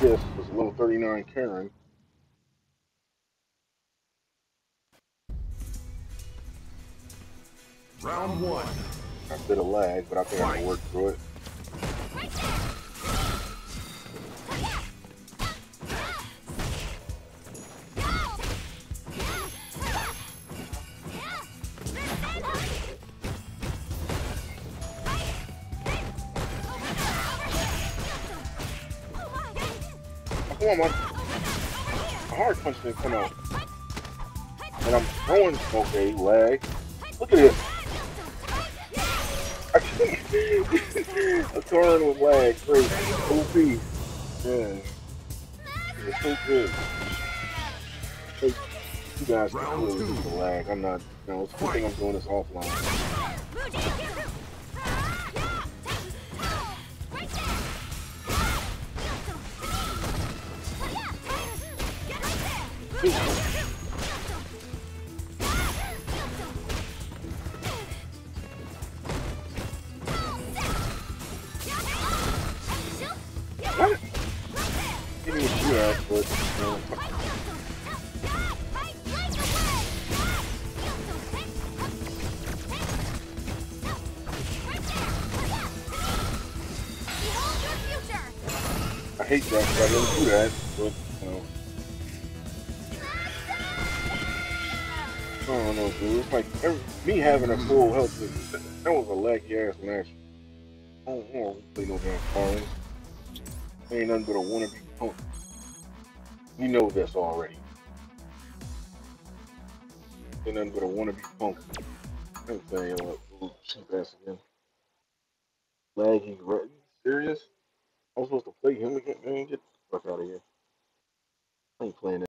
this was a little 39 Karin. Round one. A bit of lag, but I think I can work through it. Come on, man. A hard punch didn't come out. And I'm throwing, okay, lag. Look at this. I can't. I'm throwing with lag. Great. OP. Yeah. It's so good. Hey, you guys can really the lag. I'm not, you know, it's a good thing I'm doing this offline. I hate that, 'cause I didn't do that, but, you know. I don't know, dude. It's like every, me having a full health. That was a laggy ass match. I don't, I don't play no damn cards. Ain't nothing but a wannabe punk. You know this already. Ain't nothing but a wannabe punk. I'm cheap ass again. Laggy, right? Serious? I was supposed to play him again, man. Get the fuck out of here. I ain't playing that.